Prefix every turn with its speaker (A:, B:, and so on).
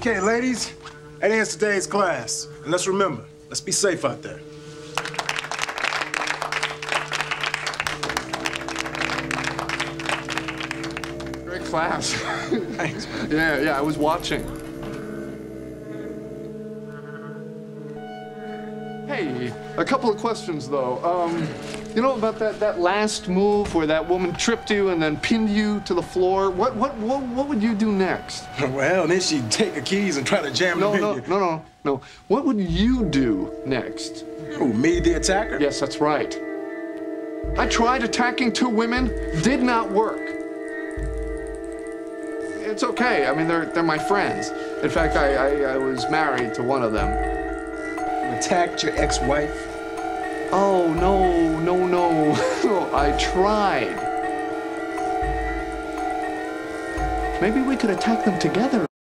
A: Okay, ladies, that ends today's class. And let's remember, let's be safe out there.
B: Great class.
A: Thanks, man.
B: yeah, yeah, I was watching. Hey, a couple of questions though. Um, you know about that, that last move where that woman tripped you and then pinned you to the floor? What what what, what would you do next?
A: Well, then she'd take her keys and try to jam
B: No,
A: them
B: no,
A: in you.
B: no, no, no. What would you do next?
A: Who, me, the attacker?
B: Yes, that's right. I tried attacking two women, did not work. It's okay. I mean, they're, they're my friends. In fact, I, I, I was married to one of them.
A: Attacked your ex-wife?
B: Oh, no, no, no. I tried. Maybe we could attack them together.